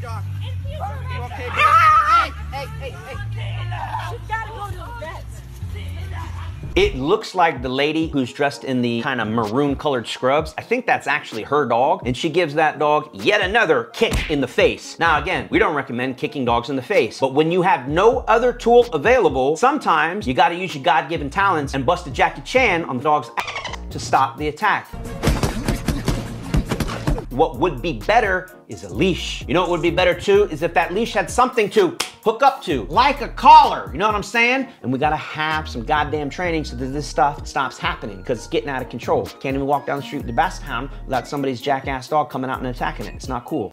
dog. Okay. Hey, hey, hey, hey. Gotta go to the vet. It looks like the lady who's dressed in the kind of maroon colored scrubs, I think that's actually her dog, and she gives that dog yet another kick in the face. Now again, we don't recommend kicking dogs in the face, but when you have no other tool available, sometimes you gotta use your God-given talents and bust a Jackie Chan on the dog's ass to stop the attack. What would be better is a leash. You know what would be better too? Is if that leash had something to hook up to, like a collar. You know what I'm saying? And we gotta have some goddamn training so that this stuff stops happening because it's getting out of control. Can't even walk down the street basset hound without somebody's jackass dog coming out and attacking it. It's not cool.